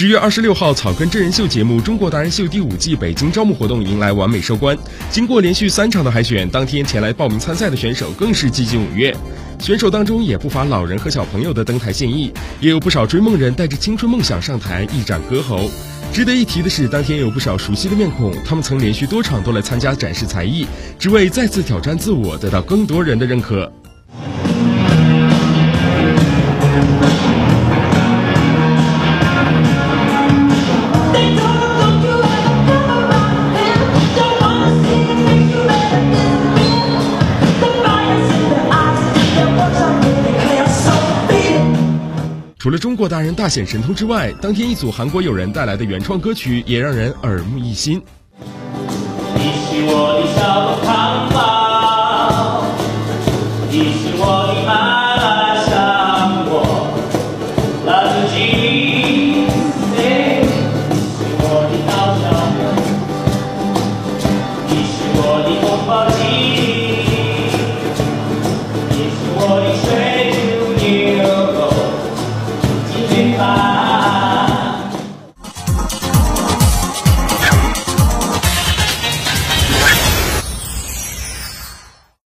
十月二十六号，草根真人秀节目《中国达人秀》第五季北京招募活动迎来完美收官。经过连续三场的海选，当天前来报名参赛的选手更是积极踊跃。选手当中也不乏老人和小朋友的登台献艺，也有不少追梦人带着青春梦想上台一展歌喉。值得一提的是，当天有不少熟悉的面孔，他们曾连续多场都来参加展示才艺，只为再次挑战自我，得到更多人的认可。除了中国达人大显神通之外，当天一组韩国友人带来的原创歌曲也让人耳目一新。你是我的小，你是我的麻辣香锅，你是我的你是我的宫保鸡，你是我的。